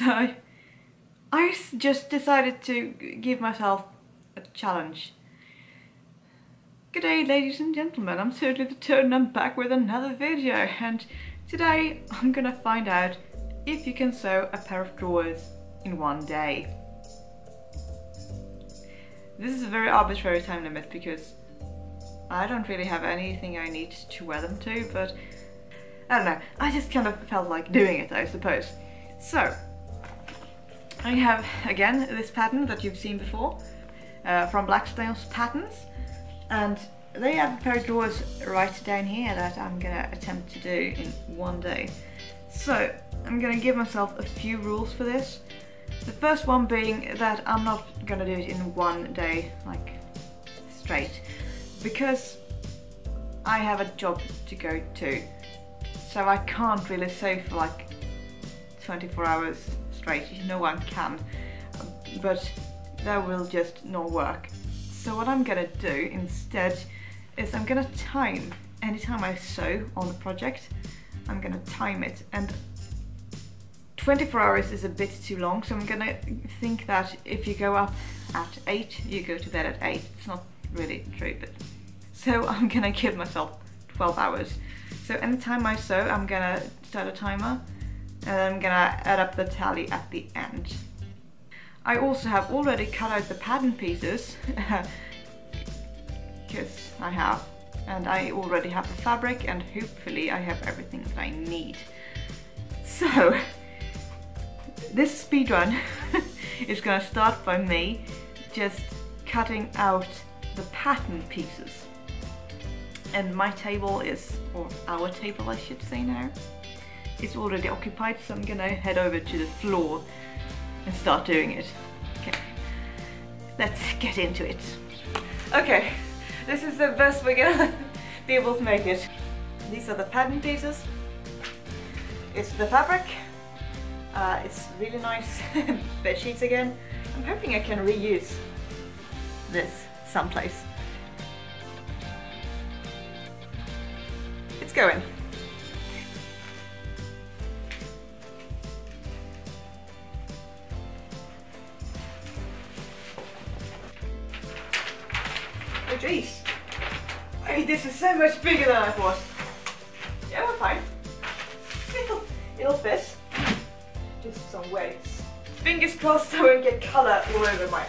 So I just decided to give myself a challenge. Good day ladies and gentlemen, I'm Toadally the Toad and I'm back with another video and today I'm gonna find out if you can sew a pair of drawers in one day. This is a very arbitrary time limit because I don't really have anything I need to wear them to, but I don't know, I just kind of felt like doing it, I suppose. So, I have, again, this pattern that you've seen before uh, from Blackstone's Patterns, and they have a pair of drawers right down here that I'm gonna attempt to do in one day. So, I'm gonna give myself a few rules for this. The first one being that I'm not gonna do it in one day, like straight, because I have a job to go to. So I can't really sew for like 24 hours no one can, but that will just not work. So what I'm gonna do instead is I'm gonna time anytime I sew on the project, I'm gonna time it and 24 hours is a bit too long, so I'm gonna think that if you go up at 8, you go to bed at 8. It's not really true, but... So I'm gonna give myself 12 hours. So anytime I sew, I'm gonna start a timer, and I'm gonna add up the tally at the end. I also have already cut out the pattern pieces, because I have, and I already have the fabric, and hopefully I have everything that I need. So, this speed run is gonna start by me just cutting out the pattern pieces. And my table is, or our table I should say now, is already occupied so I'm gonna head over to the floor and start doing it. Okay, let's get into it. Okay, this is the best we're gonna be able to make it. These are the pattern pieces. It's the fabric uh, it's really nice bed sheets again. I'm hoping I can reuse this someplace. It's going. Jeez. I this is so much bigger than I thought. Yeah, we're fine. It'll, it'll fit just some weights. Fingers crossed I won't get colour all over my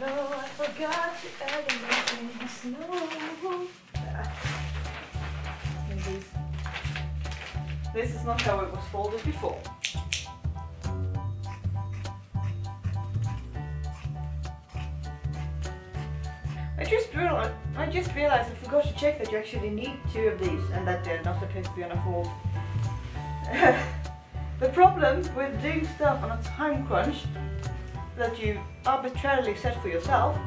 No, I forgot to add my snow. This is not how it was folded before. I just realized, I just realized I forgot to check that you actually need two of these and that they're not supposed to be on a fold. the problem with doing stuff on a time crunch that you arbitrarily set for yourself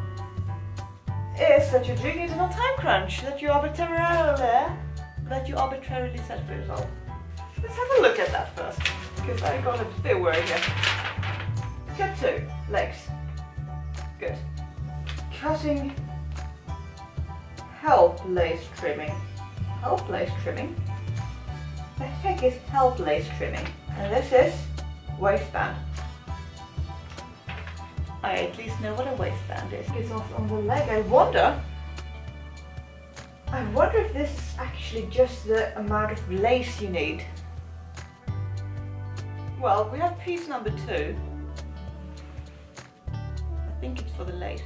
is that you're doing it in a time crunch that you arbitrarily oh. that you arbitrarily set for yourself. Let's have a look at that first, because I got a bit worried here. Cut two, legs. Good. Cutting help lace trimming. Help lace trimming? The heck is help lace trimming? And this is waistband. I at least know what a waistband is. It's off on the leg. I wonder I wonder if this is actually just the amount of lace you need. Well, we have piece number two. I think it's for the lace.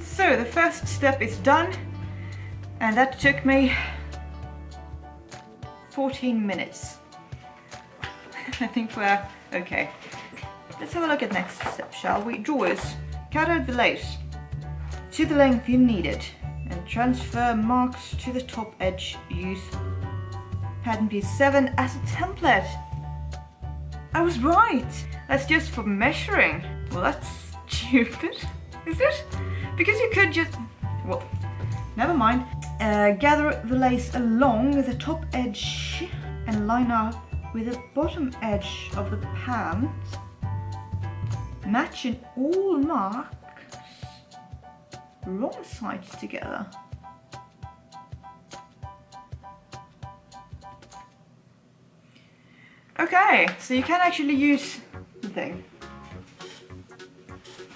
So the first step is done and that took me 14 minutes. I think we're okay. Let's have a look at next step, shall we? Drawers. Cut out the lace to the length you need it and transfer marks to the top edge. Use pattern piece 7 as a template. I was right. That's just for measuring. Well, that's stupid, is it? Because you could just, well, never mind. Uh, gather the lace along the top edge and line up with the bottom edge of the pants, matching all marks wrong sides together. Okay, so you can actually use the thing.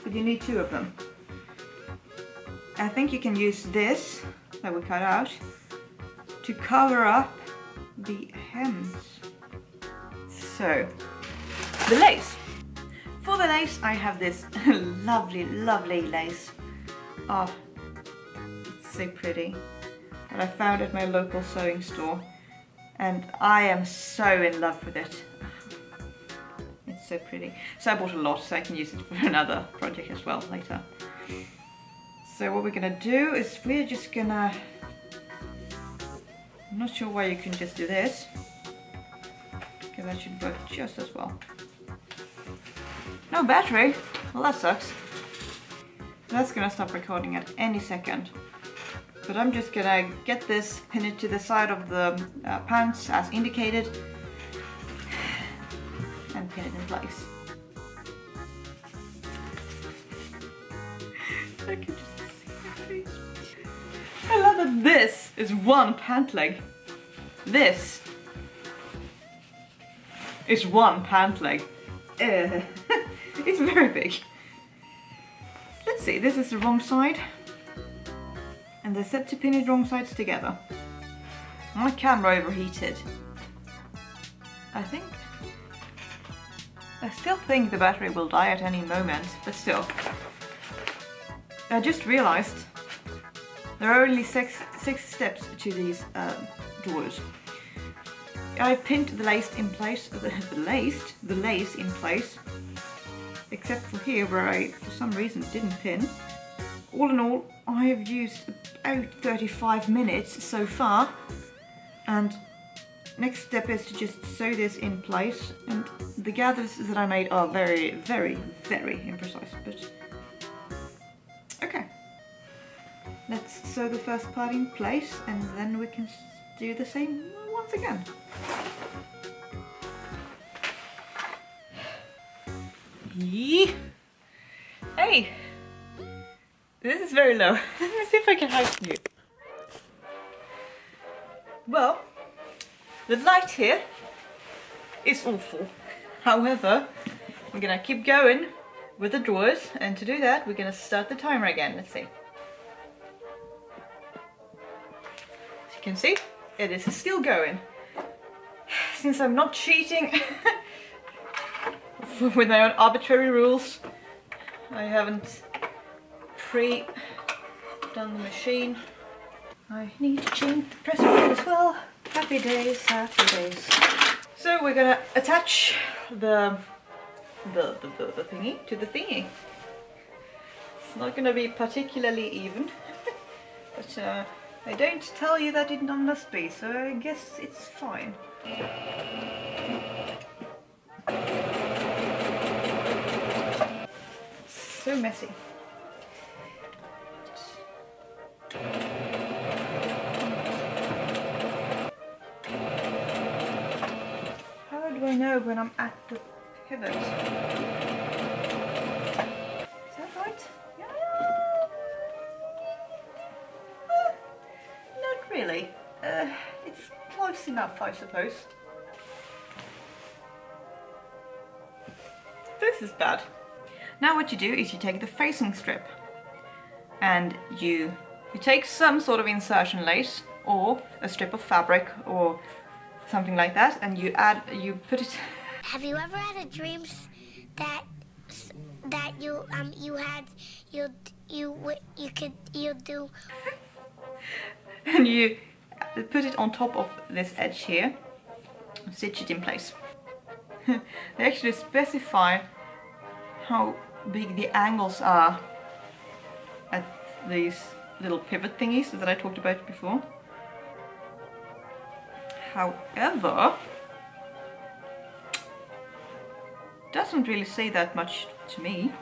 But you need two of them. I think you can use this that we cut out to cover up the hems. So, the lace. For the lace I have this lovely, lovely lace. Oh, it's so pretty. That I found at my local sewing store and I am so in love with it. It's so pretty. So I bought a lot so I can use it for another project as well later. So what we're gonna do is we're just gonna, I'm not sure why you can just do this, because that should work just as well. No battery, well that sucks. That's gonna stop recording at any second. But I'm just gonna get this, pin it to the side of the uh, pants as indicated and pin it in place. I can just see my face. I love that this is one pant leg. This is one pant leg. Uh, it's very big. Let's see, this is the wrong side and they're set to pin it wrong sides together. My camera overheated. I think... I still think the battery will die at any moment, but still. I just realized there are only six, six steps to these um, doors. I pinned the lace in place, the, the lace, the lace in place, except for here where I, for some reason, didn't pin. All in all, I have used about 35 minutes so far and next step is to just sew this in place and the gathers that I made are very very very imprecise but okay let's sew the first part in place and then we can do the same once again Hey! This is very low. Let me see if I can heighten you. Well, the light here is awful. However, I'm gonna keep going with the drawers and to do that we're gonna start the timer again. Let's see. As you can see, it is still going. Since I'm not cheating with my own arbitrary rules, I haven't pre done the machine. I need to change the press as well. Happy days, happy days. So we're gonna attach the the, the, the, the thingy to the thingy. It's not gonna be particularly even, but uh, I don't tell you that it must be, so I guess it's fine. So messy. How do I know when I'm at the pivot? Is that right? Yeah. Uh, not really. Uh, it's close enough, I suppose. This is bad. Now what you do is you take the facing strip and you, you take some sort of insertion lace or a strip of fabric or something like that, and you add, you put it. Have you ever had a dream that that you um you had you you you could you do? and you put it on top of this edge here, stitch it in place. they actually specify how big the angles are at these little pivot thingies that I talked about before. However, doesn't really say that much to me.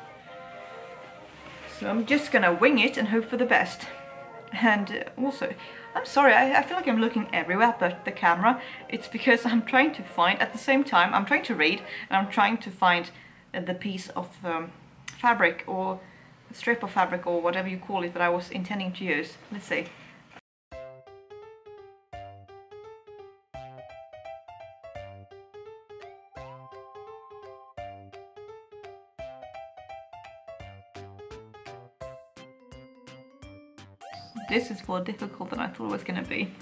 So I'm just gonna wing it and hope for the best. And uh, also, I'm sorry, I, I feel like I'm looking everywhere but the camera. It's because I'm trying to find, at the same time, I'm trying to read and I'm trying to find uh, the piece of um, fabric or strip of fabric or whatever you call it that I was intending to use. Let's see. This is more difficult than I thought it was gonna be.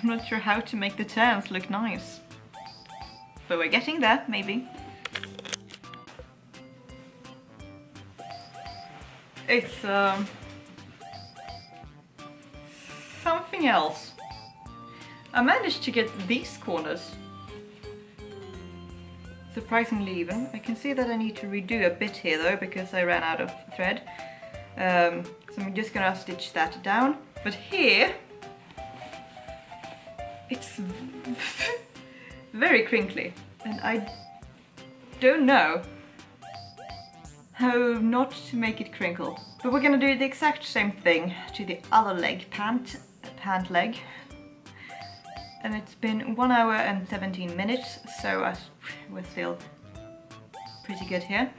I'm not sure how to make the turns look nice. But we're getting there, maybe. It's um, something else. I managed to get these corners surprisingly even. I can see that I need to redo a bit here though because I ran out of thread. Um, so I'm just gonna stitch that down. But here, it's very crinkly and I don't know how not to make it crinkle. But we're gonna do the exact same thing to the other leg pant, pant leg. And it's been one hour and 17 minutes, so we're still pretty good here.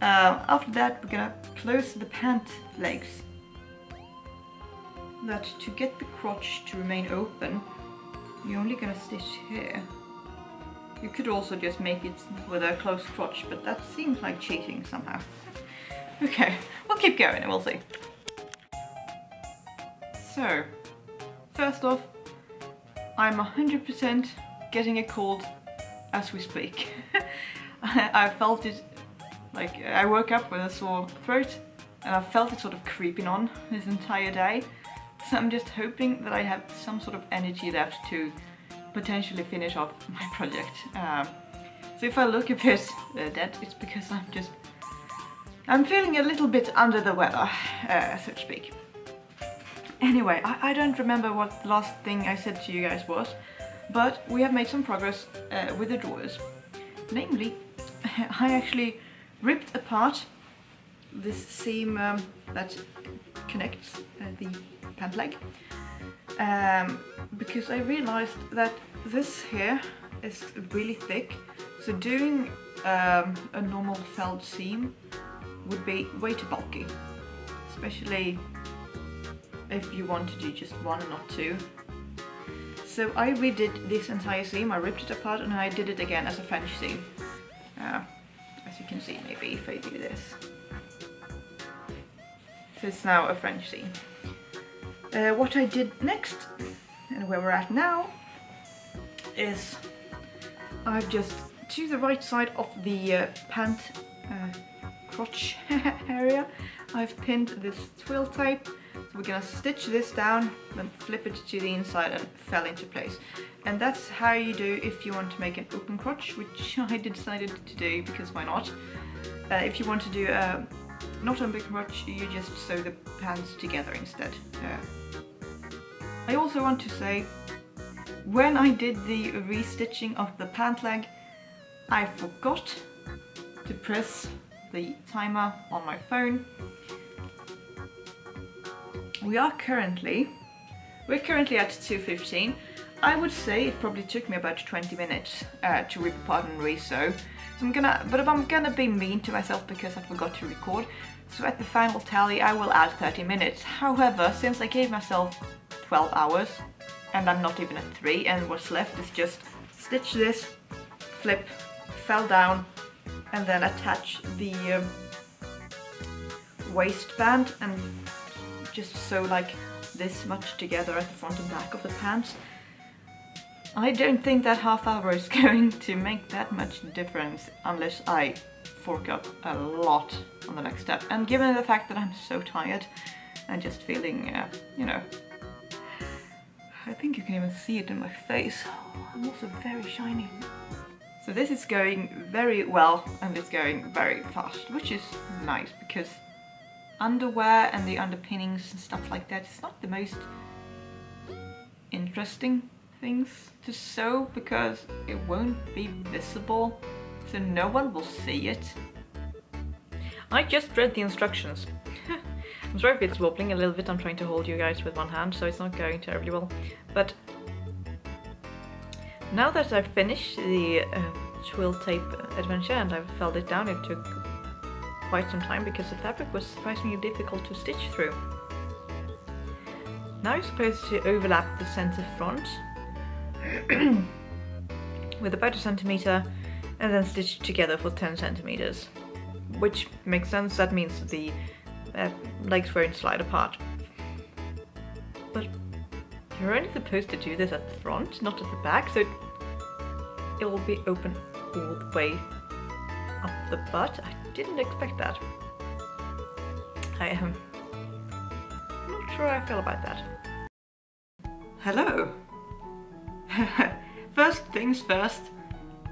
Uh, after that, we're gonna close the pant legs. That to get the crotch to remain open, you're only gonna stitch here. You could also just make it with a closed crotch, but that seems like cheating somehow. Okay, we'll keep going and we'll see. So, first off, I'm 100% getting a cold as we speak. I felt it like I woke up with a sore throat and I felt it sort of creeping on this entire day. So I'm just hoping that I have some sort of energy left to potentially finish off my project. Um, so if I look a bit uh, dead, it's because I'm just... I'm feeling a little bit under the weather, uh, so to speak. Anyway, I, I, don't remember what the last thing I said to you guys was, but we have made some progress uh, with the drawers. Namely, I actually ripped apart this seam um, that connects uh, the pant leg um, because I realized that this here is really thick. So doing um, a normal felled seam would be way too bulky. Especially if you want to do just one not two. So I redid this entire seam, I ripped it apart and I did it again as a French seam. Uh, as you can see maybe if I do this. So it's now a French seam. Uh, what I did next, and where we're at now, is I've just, to the right side of the uh, pant uh, crotch area, I've pinned this twill tape. So we're gonna stitch this down, then flip it to the inside and fell into place. And that's how you do if you want to make an open crotch, which I decided to do because why not. Uh, if you want to do a not open crotch, you just sew the pants together instead. Uh, I also want to say, when I did the restitching of the pant leg, I forgot to press the timer on my phone. We are currently, we're currently at 2.15 I would say it probably took me about 20 minutes uh, to rip apart and re-sew. So I'm gonna, but if I'm gonna be mean to myself because I forgot to record, so at the final tally I will add 30 minutes. However, since I gave myself 12 hours, and I'm not even at 3, and what's left is just stitch this, flip, fell down, and then attach the um, waistband and just sew like this much together at the front and back of the pants. I don't think that half hour is going to make that much difference unless I fork up a lot on the next step. And given the fact that I'm so tired and just feeling, uh, you know, I think you can even see it in my face. I'm also very shiny. So this is going very well and it's going very fast, which is nice because underwear and the underpinnings and stuff like that, it's not the most interesting things to sew because it won't be visible so no one will see it. I just read the instructions. I'm sorry if it's wobbling a little bit, I'm trying to hold you guys with one hand, so it's not going terribly well. But now that I've finished the uh, twill tape adventure and I've felled it down, it took quite some time because the fabric was surprisingly difficult to stitch through. Now you're supposed to overlap the center front with about a centimeter and then stitch together for 10 centimeters. Which makes sense, that means the uh, legs won't slide apart. But you're only supposed to do this at the front, not at the back, so it will be open all the way up the butt. I didn't expect that. I am not sure how I feel about that. Hello! first things first,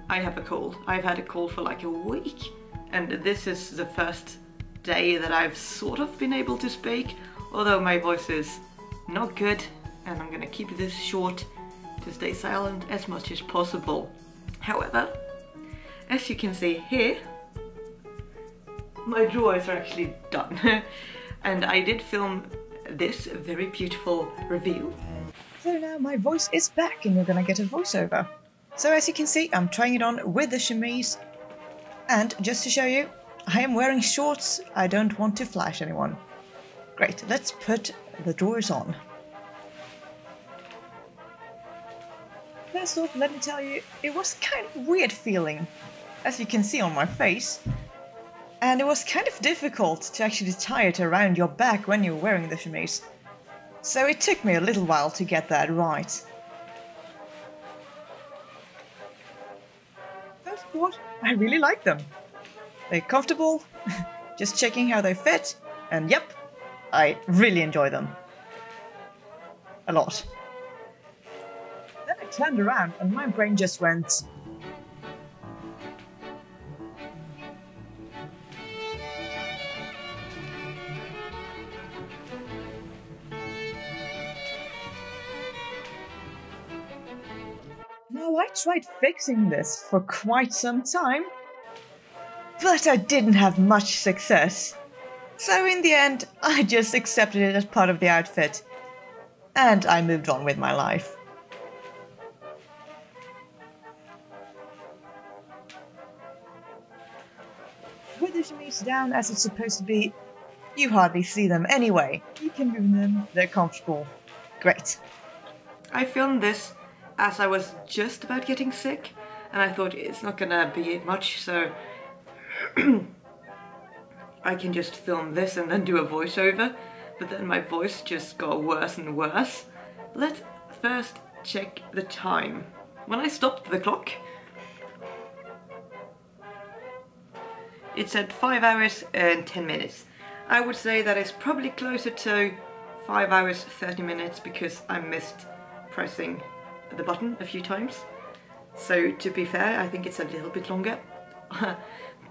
I have a cold. I've had a cold for like a week and this is the first day that I've sort of been able to speak, although my voice is not good and I'm gonna keep this short to stay silent as much as possible. However, as you can see here, my drawers are actually done. and I did film this very beautiful reveal. So now my voice is back and you're gonna get a voiceover. So as you can see, I'm trying it on with the chemise. And just to show you, I am wearing shorts. I don't want to flash anyone. Great, let's put the drawers on. First off, let me tell you, it was kind of weird feeling, as you can see on my face. And it was kind of difficult to actually tie it around your back when you're wearing the chemise. So it took me a little while to get that right. First thought, I really like them. They're comfortable, just checking how they fit, and yep, I really enjoy them. A lot Then I turned around and my brain just went. Now, I tried fixing this for quite some time, but I didn't have much success. So, in the end, I just accepted it as part of the outfit, and I moved on with my life. With the chemise down as it's supposed to be, you hardly see them anyway. You can move them, they're comfortable. Great. I filmed this as I was just about getting sick and I thought it's not gonna be much so I can just film this and then do a voiceover but then my voice just got worse and worse. Let's first check the time. When I stopped the clock It said 5 hours and 10 minutes. I would say that it's probably closer to 5 hours 30 minutes because I missed pressing the button a few times. So to be fair, I think it's a little bit longer.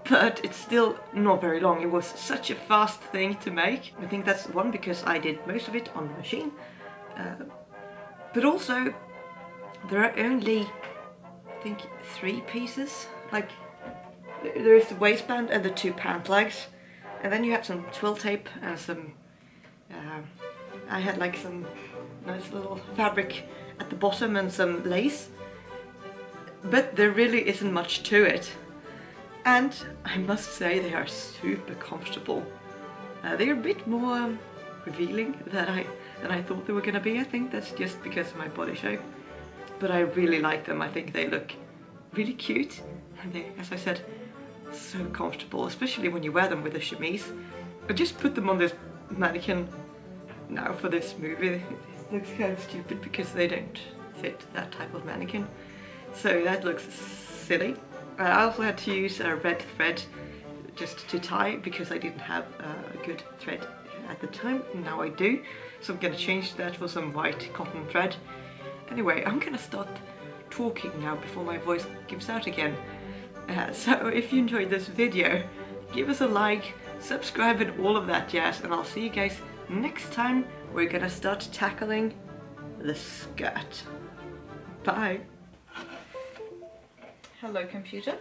but it's still not very long. It was such a fast thing to make. I think that's one because I did most of it on the machine. Uh, but also, there are only, I think, three pieces. Like, there is the waistband and the two pant legs and then you have some twill tape and some uh, I had like some nice little fabric at the bottom and some lace but there really isn't much to it and I must say they are super comfortable uh, they're a bit more revealing than I than I thought they were gonna be I think that's just because of my body shape but I really like them I think they look really cute and they as I said so comfortable, especially when you wear them with a chemise. I just put them on this mannequin now for this movie. It looks kind of stupid because they don't fit that type of mannequin. So that looks silly. I also had to use a red thread just to tie because I didn't have a good thread at the time. Now I do. So I'm gonna change that for some white cotton thread. Anyway, I'm gonna start talking now before my voice gives out again. Uh, so if you enjoyed this video, give us a like, subscribe and all of that jazz and I'll see you guys next time we're gonna start tackling the skirt. Bye! Hello computer.